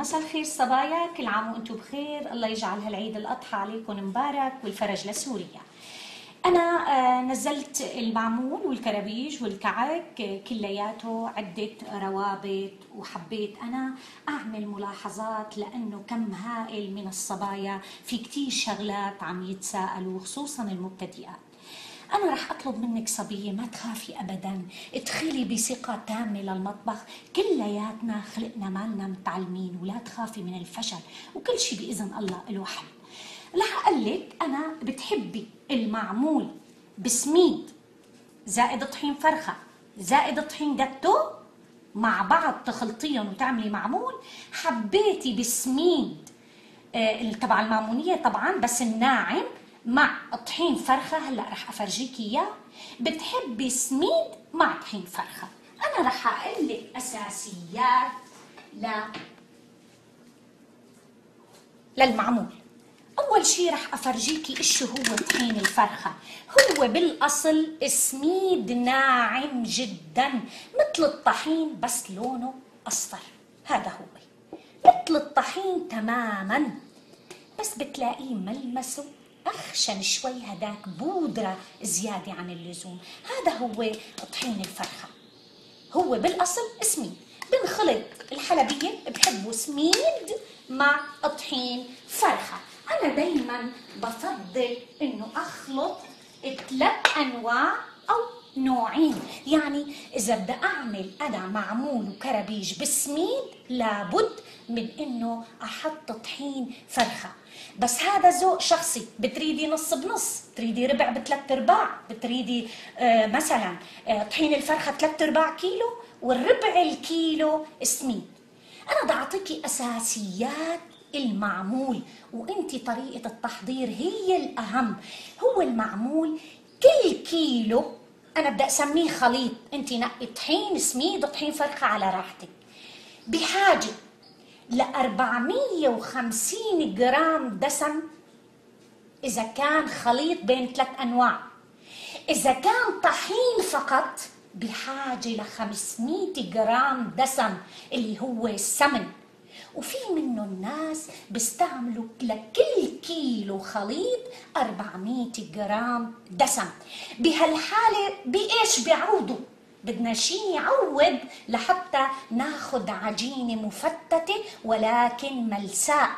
مساء الخير صبايا كل عام وأنتم بخير. الله يجعل هالعيد الأضحى عليكم مبارك والفرج لسوريا. أنا آه، نزلت المعمول والكرابيج والكعك آه، كلياته عدة روابط وحبيت أنا أعمل ملاحظات لأنه كم هائل من الصبايا. في كتير شغلات عم يتساءلوا خصوصا المبتدئات. أنا رح أطلب منك صبية ما تخافي أبدا. ادخلي بثقة تامة للمطبخ. كلياتنا خلقنا مالنا متعلمين ولا تخافي من الفشل وكل شيء بإذن الله له حل رح أقول لك أنا بتحبي المعمول بسميد زائد طحين فرخة زائد طحين جاتو مع بعض تخلطيهم وتعملي معمول. حبيتي بسميد آه، تبع المامونية طبعا بس الناعم. مع طحين فرخة. هلا رح أفرجيك إياه. بتحبي سميد مع طحين فرخة. أنا رح أقول لك أساسيات ل للمعمول. أول شيء رح افرجيكي إيش هو طحين الفرخة. هو بالأصل سميد ناعم جدا مثل الطحين بس لونه أصفر. هذا هو. مثل الطحين تماما بس بتلاقيه ملمسه أخشن شوي هداك بودرة زيادة عن اللزوم. هذا هو طحين الفرخة. هو بالأصل سميد بنخلط الحلبية بحبوا سميد مع طحين فرخة. أنا دايما بفضل إنه أخلط ثلاث أنواع أو نوعين. يعني إذا بدي أعمل أنا معمول وكرابيج بسميد لابد من إنه أحط طحين فرخة. بس هذا ذوق شخصي بتريدي نص بنص بتريدي ربع بثلاث أرباع بتريدي آه مثلا آه طحين الفرخة ثلاث أرباع كيلو والربع الكيلو سميد أنا بدي اعطيكي أساسيات المعمول وانت طريقة التحضير هي الأهم. هو المعمول كل كيلو أنا بدي أسميه خليط. انت نقي طحين سميد طحين فرخة على راحتك. بحاجة ل 450 جرام دسم. إذا كان خليط بين ثلاث أنواع. إذا كان طحين فقط بحاجة ل 500 جرام دسم اللي هو السمن وفي منه الناس بيستعملوا لكل كيلو خليط 400 جرام دسم. بهالحالة بإيش بيعوضوا بدنا شيء يعوض لحتى ناخذ عجينه مفتته ولكن ملساء.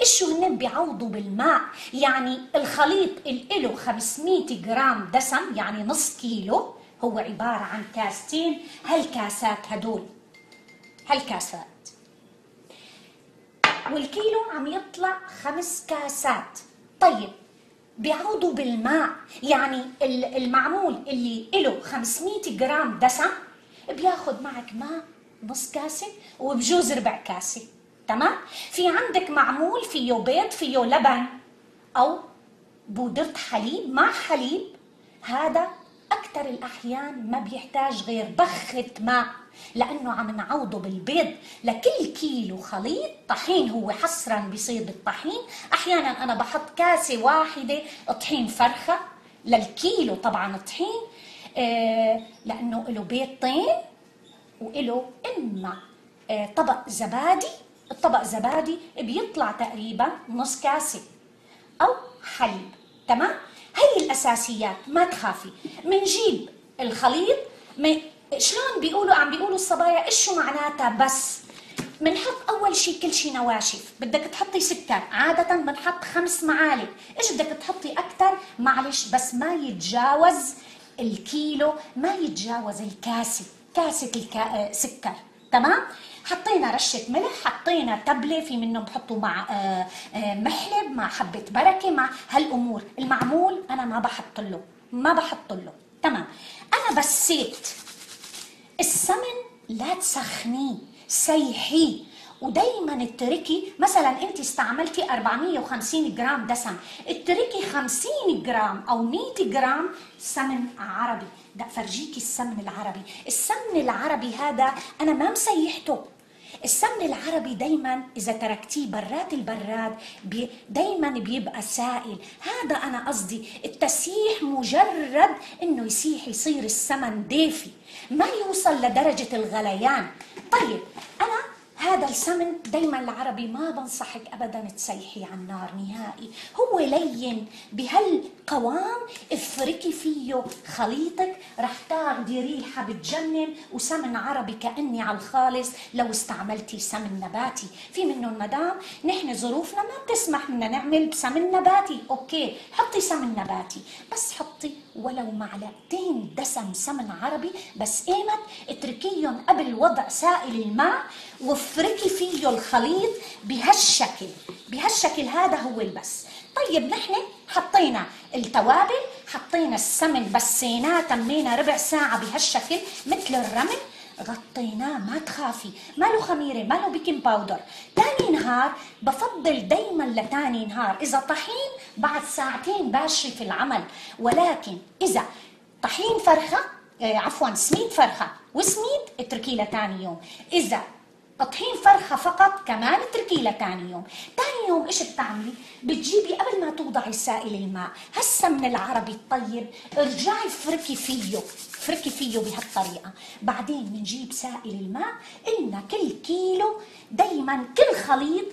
إيش هن بيعوضوا بالماء؟ يعني الخليط اللي له 500 جرام دسم يعني نص كيلو هو عبارة عن كاستين هالكاسات هدول. هالكاسات. والكيلو عم يطلع خمس كاسات. طيب بيعوضوا بالماء. يعني المعمول اللي له 500 جرام دسم بياخد معك ماء نص كاسة وبجوز ربع كاسة. تمام؟ في عندك معمول فيه بيض فيه لبن أو بودرة حليب. مع حليب هذا أكثر الأحيان ما بيحتاج غير بخة ماء. لأنه عم نعوضه بالبيض لكل كيلو خليط. طحين هو حصرا بيصير بالطحين أحيانا أنا بحط كاسة واحدة طحين فرخة للكيلو طبعا طحين آه لأنه له بيضتين وله إما آه طبق زبادي. الطبق زبادي بيطلع تقريبا نص كاسة أو حليب. تمام؟ هي الأساسيات ما تخافي. منجيب الخليط شلون بيقولوا عم بيقولوا الصبايا إيش معناتها بس؟ بنحط أول شيء كل شيء نواشف. بدك تحطي سكر. عادة بنحط خمس معالق. إيش بدك تحطي أكثر معلش بس ما يتجاوز الكيلو ما يتجاوز الكاسة. كاسة الكا... سكر. تمام؟ حطينا رشة ملح حطينا تبلة في منهم بحطوا مع آه، آه، محلب مع حبة بركة مع هالأمور. المعمول أنا ما بحط له. ما بحط له. تمام؟ أنا بسيت. السمن لا تسخنيه سيحيه. ودايما اتركي مثلا انت استعملتي 450 جرام دسم اتركي 50 جرام أو 100 جرام سمن عربي. بدي فرجيكي السمن العربي. السمن العربي هذا أنا ما مسيحته. السمن العربي دايما إذا تركتيه برات البراد بي دايما بيبقى سائل. هذا أنا قصدي التسييح مجرد إنه يسيح يصير السمن دافي ما يوصل لدرجة الغليان. طيب أنا هذا السمن دايما العربي ما بنصحك ابدا تسيحي على النار نهائي. هو لين بهالقوام افركي فيه خليطك رح تاخدي ريحه بتجنن وسمن عربي كأني على الخالص. لو استعملتي سمن نباتي في منه المدام نحن ظروفنا ما بتسمح لنا نعمل بسمن نباتي. أوكي حطي سمن نباتي بس حطي ولو معلقتين دسم سمن عربي بس ايمت اتركيهم قبل وضع سائل الماء وافركي فيه الخليط بهالشكل. بهالشكل هذا هو البس. طيب نحن حطينا التوابل حطينا السمن بسيناه تمينا ربع ساعة بهالشكل مثل الرمل. غطيناه ما تخافي. ما له خميرة ما له baking powder ثاني نهار بفضل دائما لثاني نهار. إذا طحين بعد ساعتين باشري في العمل. ولكن إذا طحين فرخة آه عفوا سميد فرخة وسميد اتركيه لثاني يوم. إذا طحين فرخة فقط كمان اتركيه لثاني يوم. ثاني يوم إيش بتعملي؟ بتجيبي قبل ما توضعي سائل الماء هسا من العربي الطيب ارجعي فركي فيه فركي فيه بهالطريقة. بعدين بنجيب سائل الماء إلنا كل كيلو دايما كل خليط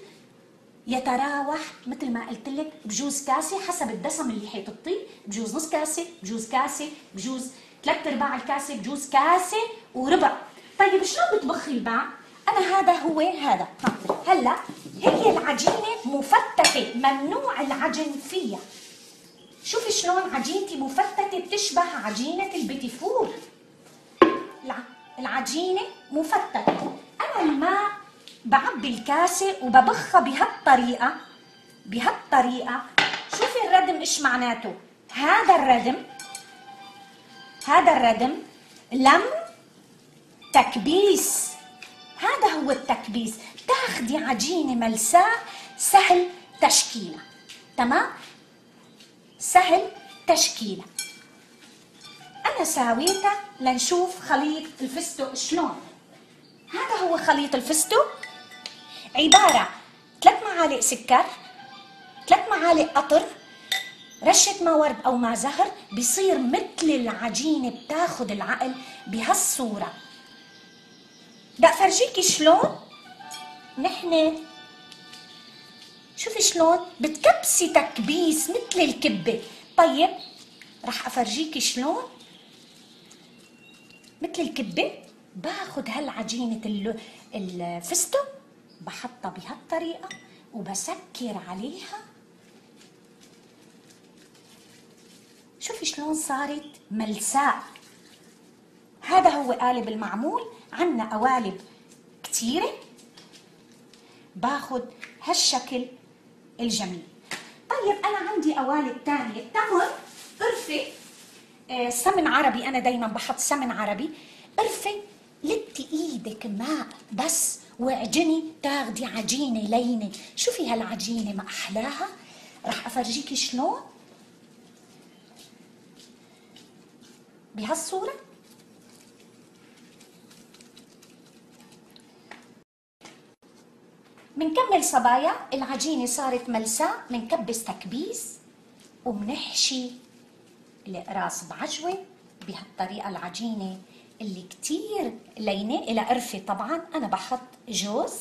يتراوح مثل ما قلت لك بجوز كاسة حسب الدسم اللي حيططيه بجوز نص كاسة بجوز كاسة بجوز ثلاث أرباع الكاسة بجوز كاسة وربع. طيب شلون بتبخي الماء أنا هذا هو هذا. هلأ هي العجينة مفتتة ممنوع العجن فيها. شوفي شلون عجينتي مفتتة بتشبه عجينة البيتي فور العجينة مفتتة. أنا الماء بعبي الكاسة وببخها بهالطريقة. بهالطريقة. شوفي الردم إيش معناته. هذا الردم هذا الردم لم تكبيس. هذا هو التكبيس. تاخدي عجينة ملساء سهل تشكيلها تمام؟ سهل تشكيلها أنا ساويتها لنشوف خليط الفستق شلون. هذا هو خليط الفستق. عبارة. ثلاث معالق سكر ثلاث معالق قطر رشة ما ورد أو ما زهر بصير مثل العجينة بتاخد العقل بهالصورة. بدي افرجيكي شلون؟ نحن شوفي شلون؟ بتكبسي تكبيس مثل الكبة. طيب رح أفرجيكي شلون؟ مثل الكبة باخذ هالعجينة الفستق بحطها بهالطريقة وبسكر عليها. شوفي شلون صارت ملساء. هذا هو قالب المعمول. عنا قوالب كتيرة. باخد هالشكل الجميل. طيب أنا عندي قوالب تانية. تمر؟ قرفة. آه سمن عربي. أنا دايما بحط سمن عربي. قرفة لتي إيدك ماء بس واعجني تاخدي عجينة لينة شوفي هالعجينة ما أحلاها. رح أفرجيكي شلون. بهالصورة. بنكمل صبايا. العجينة صارت ملساء بنكبس تكبيس وبنحشي القراص بعجوة بهالطريقة العجينة اللي كتير لينة إلى قرفة. طبعا أنا بحط جوز.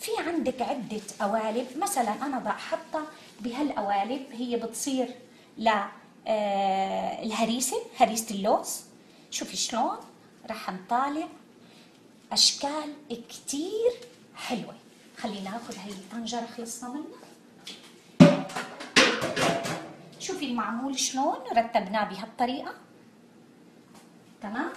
في عندك عدة قوالب. مثلا أنا بحطها بهالقوالب هي بتصير ل آه، الهريسة هريسة اللوز. شوفي شلون رح نطالع أشكال كتير حلوة. خلينا ناخذ هي الطنجرة خلصنا منها. شوفي المعمول شلون رتبناه بهالطريقة. تمام؟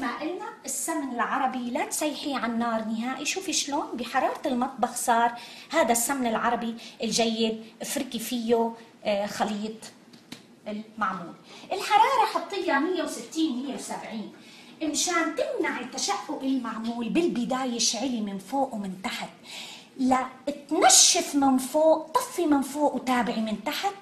ما قلنا السمن العربي لا تسيحيه على النار نهائي. شوفي شلون بحرارة المطبخ صار هذا السمن العربي الجيد افركي فيه آه، خليط المعمول. الحرارة حطيها 160 170 مشان تمنع التشقق المعمول بالبداية شعلي من فوق ومن تحت. لا تنشف من فوق طفي من فوق وتابعي من تحت.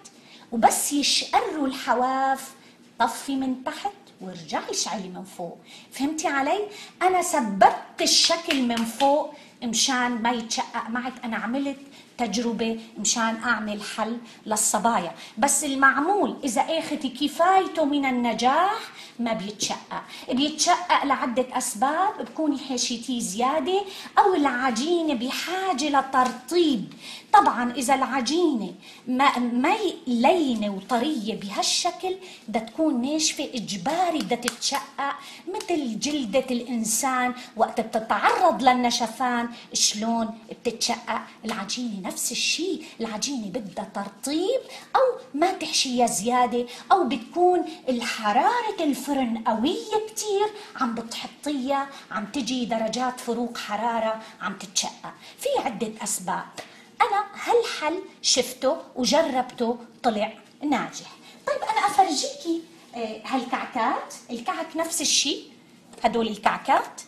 وبس يشقروا الحواف طفي من تحت. وارجعي اشعلي من فوق. فهمتي علي؟ أنا ثبتت الشكل من فوق مشان ما يتشقق معك. أنا عملت تجربة مشان أعمل حل للصبايا. بس المعمول إذا أخذتي كفايته من النجاح ما بيتشقق. بيتشقق لعدة أسباب. بكوني حشيتيه زيادة أو العجينة بحاجة لترطيب طبعا إذا العجينة ما, ما لينة وطرية بهالشكل بدها تكون ناشفة إجباري بدها تتشقق مثل جلدة الإنسان وقت بتتعرض للنشفان. شلون بتتشقق؟ العجينة نفس الشيء. العجينة بدها ترطيب أو ما تحشيها زيادة أو بتكون الحرارة الفرن قوية كتير عم بتحطيها عم تجي درجات فروق حرارة عم تتشقق. في عدة أسباب. أنا هالحل شفته وجربته طلع ناجح. طيب أنا أفرجيكي آه، هالكعكات. الكعك نفس الشيء. هدول الكعكات.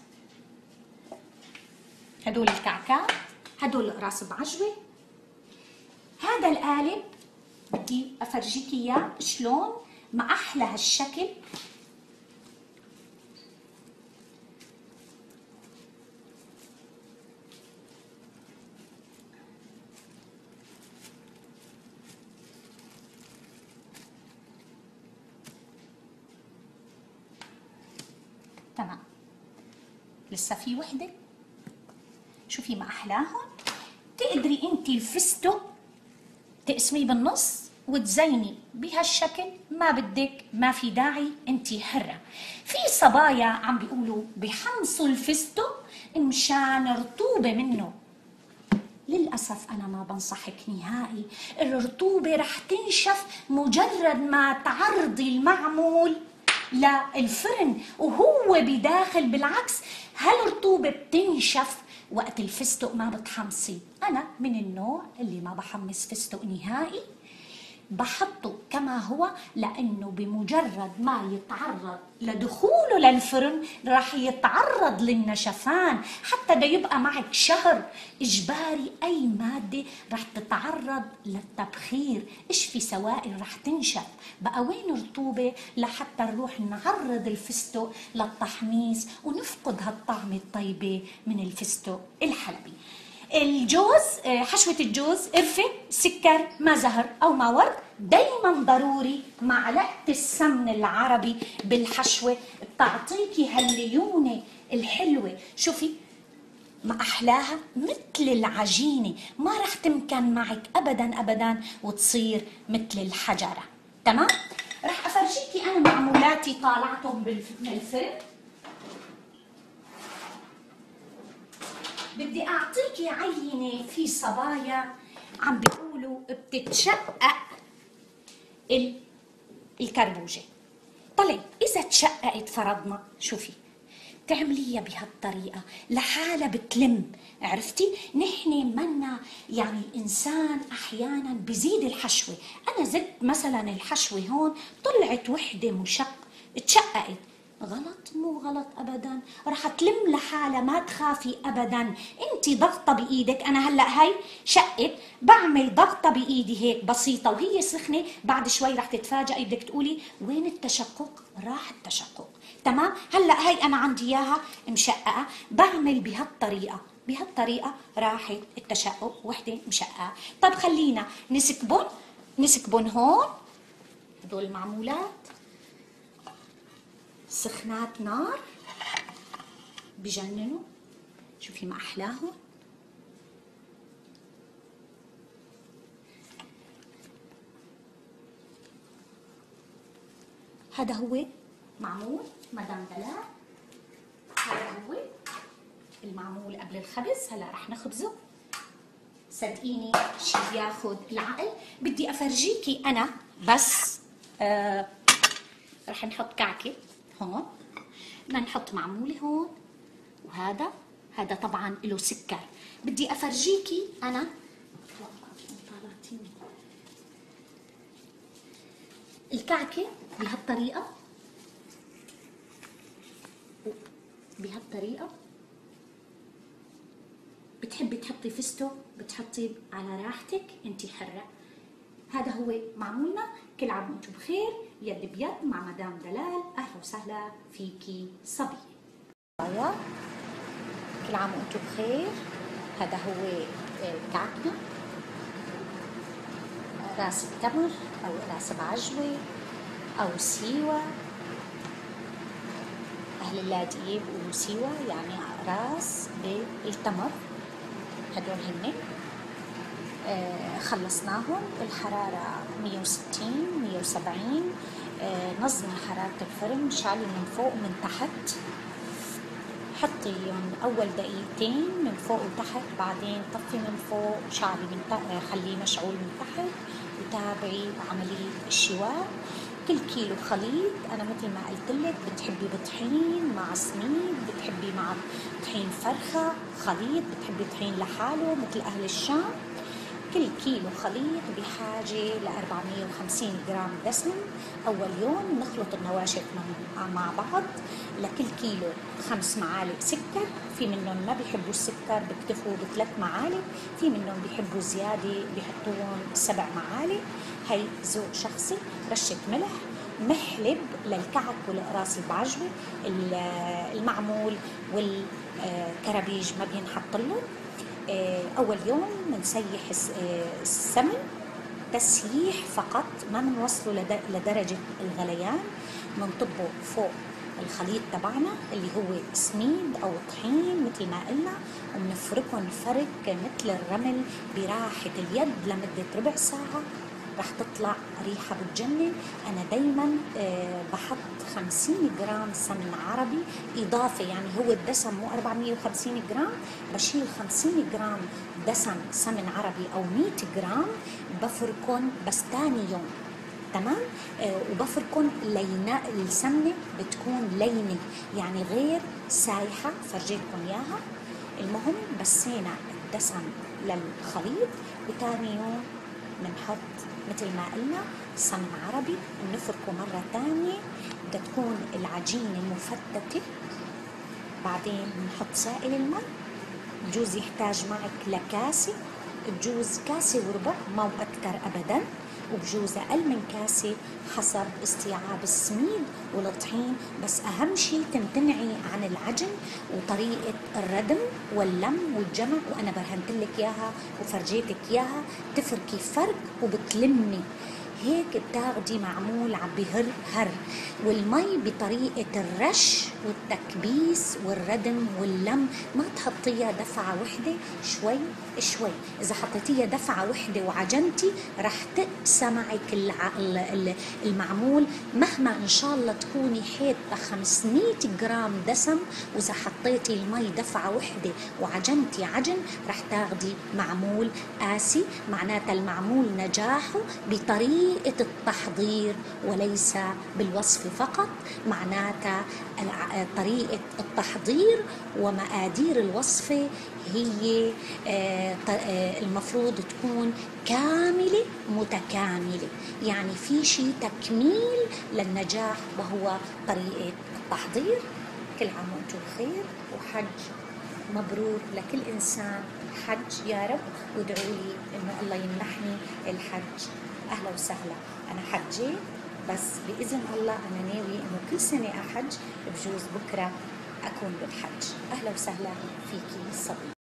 هدول الكعكات. هدول راس بعجوة. هذا القالب بدي أفرجيك إياه شلون ما أحلى هالشكل. تمام لسه في وحدة. شوفي ما أحلاهم. تقدري انت الفستق تقسميه بالنص وتزيني بهالشكل. ما بدك ما في داعي انت حرة. في صبايا عم بيقولوا بحمصوا الفستق مشان رطوبة منه. للأسف أنا ما بنصحك نهائي. الرطوبة رح تنشف مجرد ما تعرضي المعمول. للفرن وهو بداخل بالعكس. هالرطوبة بتنشف وقت الفستق ما بتحمصي؟ أنا من النوع اللي ما بحمص فستق نهائي. بحطه كما هو لأنه بمجرد ما يتعرض لدخوله للفرن راح يتعرض للنشفان. حتى ده يبقى معك شهر إجباري أي مادة راح تتعرض للتبخير. إيش في سوائل راح تنشف؟ بقى وين رطوبه لحتى نروح نعرض الفستق للتحميص ونفقد هالطعمة الطيبة من الفستق الحلبي. الجوز آه، حشوة الجوز قرفة سكر ما زهر أو ما ورد دايما ضروري معلقة السمن العربي بالحشوة بتعطيكي هالليونة الحلوة. شوفي ما أحلاها مثل العجينة ما رح تمكن معك أبدا أبدا وتصير مثل الحجرة. تمام؟ رح أفرجيكي أنا معمولاتي طالعتهم بالفرن بدي اعطيكي عينة في صبايا. عم بيقولوا بتتشقق الكربوجة. طيب إذا تشققت فرضنا شوفي تعمليها بهالطريقة لحالها بتلم. عرفتي؟ نحن منا يعني الإنسان أحيانا بزيد الحشوة. أنا زدت مثلا الحشوة هون طلعت وحدة مشق تشققت. غلط؟ مو غلط ابدا. رح تلم لحالها ما تخافي ابدا. انت ضغطة بإيدك. أنا هلأ هي شقت بعمل ضغطة بإيدي هيك بسيطة وهي سخنة. بعد شوي رح تتفاجئي بدك تقولي وين التشقق؟ راح التشقق. تمام؟ هلأ هي أنا عندي إياها مشققة. بعمل بهالطريقة. بهالطريقة راحت التشقق وحدة مشققة. طب خلينا نسكبن نسكبن هون. هدول المعمولات. سخنات نار. بجننوا. شوفي ما أحلاهم. هذا هو معمول مدام دلال هذا هو المعمول قبل الخبز. هلا رح نخبزه. صدقيني شي بياخذ العقل. بدي أفرجيكي أنا بس آه رح نحط كعكة. هون. بدنا نحط معمولة هون. وهذا هذا طبعا له سكر. بدي أفرجيكي أنا. الكعكة بهالطريقة. بهالطريقة. بتحبي تحطي فستق بتحطي على راحتك. انت حرة. هذا هو معمولنا كل عام وأنتم بخير. يد بيد مع مدام دلال. أهلا وسهلا فيكي صبية. كل عام وأنتم بخير. هذا هو الكعكه راس التمر أو راس بعجوة أو سيوة. أهل اللادية بيقولوا سيوة يعني راس بالتمر. هدول هن آه خلصناهم الحرارة 160 170 آه نظمي حرارة الفرن شعلي من فوق ومن تحت. حطيهم أول دقيقتين من فوق وتحت بعدين طفي من فوق شعلي من تحت خليه مشعول من تحت. وتابعي عملية الشواء. كل كيلو خليط أنا مثل ما قلت لك بتحبي بطحين مع سميد بتحبي مع طحين فرخة خليط بتحبي طحين لحاله مثل أهل الشام. كل كيلو خليط بحاجة ل 450 جرام دسم أول يوم نخلط النواشف مع بعض لكل كيلو خمس معالق سكر. في منهم ما بيحبوا السكر بكتفوا بثلاث معالق. في منهم بيحبوا زيادة بيحطوهم سبع معالق. هي ذوق شخصي رشة ملح محلب للكعك والقراص البعجوة المعمول والكرابيج ما بينحط له آه، أول يوم بنسيح آه، السمن تسييح فقط ما بنوصله لدرجة الغليان بنطبه فوق الخليط تبعنا اللي هو سميد أو طحين مثل ما قلنا وبنفركهم فرك مثل الرمل براحة اليد لمدة ربع ساعة رح تطلع ريحة بتجنن. أنا دايما آه، بحط 50 جرام سمن عربي إضافة يعني هو الدسم مو 450 جرام. بشيل 50 جرام دسم سمن عربي أو 100 جرام بفركن بس تاني يوم. تمام؟ آه وبفركن لينة السمنة بتكون لينة يعني غير سايحة فرجيتكم إياها. المهم بسينا الدسم للخليط وتاني يوم بنحط مثل ما قلنا سمن عربي بنفركه مرة ثانية بدها تكون العجينة مفتتة. بعدين بنحط سائل الماء. بجوز يحتاج معك لكاسة. بجوز كاسة وربع ما أكثر أبدا. وبجوز أقل من كاسة حسب استيعاب السميد والطحين. بس أهم شيء تمتنعي عن العجن وطريقة الردم واللم والجمع وأنا برهنت لك إياها وفرجيتك إياها. تفركي فرق وبتلمي هيك بتاخدي معمول عم بهر هر. والمي بطريقة الرش والتكبيس والردم واللم. ما تحطيها دفعة وحدة شوي شوي. إذا حطيتيها دفعة وحدة وعجنتي رح تقسى معك المعمول. مهما إن شاء الله تكوني حيطة 500 جرام دسم وإذا حطيتي المي دفعة وحدة وعجنتي عجن رح تاخدي معمول قاسي. معناتها المعمول نجاحه بطريقة التحضير وليس بالوصف فقط معناتها طريقة التحضير ومقادير الوصفة هي آه، آه، المفروض تكون كاملة متكاملة. يعني في شيء تكميل للنجاح وهو طريقة التحضير. كل عام وأنتم بخير وحج مبرور لكل إنسان. حج يا رب وادعوا لي إنه الله يمنحني الحج. أهلا وسهلا. أنا حجيت بس بإذن الله أنا ناوي إنه كل سنة أحج بجوز بكرة أكون بالحج. أهلا وسهلا فيكي صبي.